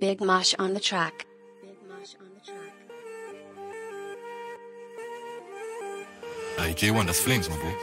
Big Mosh on the track. Hey, J1, that's Flames, my boy.